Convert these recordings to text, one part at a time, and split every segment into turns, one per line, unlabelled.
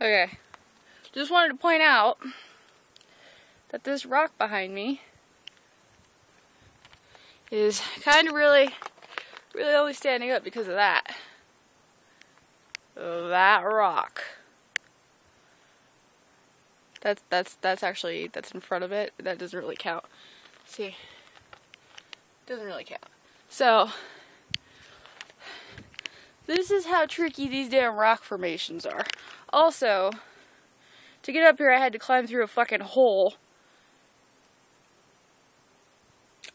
Okay. Just wanted to point out that this rock behind me is kind of really, really only standing up because of that. That rock. That's that's that's actually that's in front of it. That doesn't really count. See, doesn't really count. So this is how tricky these damn rock formations are. Also, to get up here, I had to climb through a fucking hole.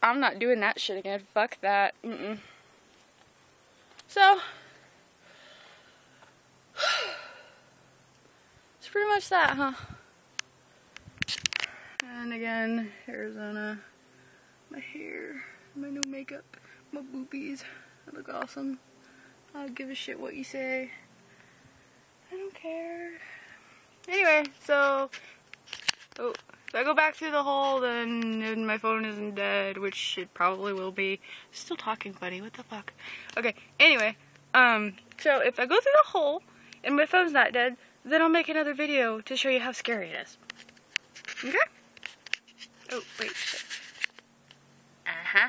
I'm not doing that shit again. Fuck that. Mm -mm. So, it's pretty much that, huh? And again, Arizona. My hair, my new makeup, my boobies. I look awesome. I don't give a shit what you say. I don't care. Anyway, so, oh, if I go back through the hole, then my phone isn't dead, which it probably will be. Still talking, buddy. What the fuck? Okay. Anyway, um, so if I go through the hole and my phone's not dead, then I'll make another video to show you how scary it is. Okay? Oh, wait. Uh-huh.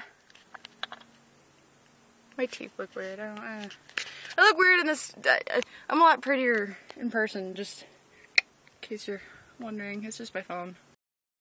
My teeth look weird. I don't uh, I look weird in this. I'm a lot prettier in person, just in case you're wondering. It's just my phone.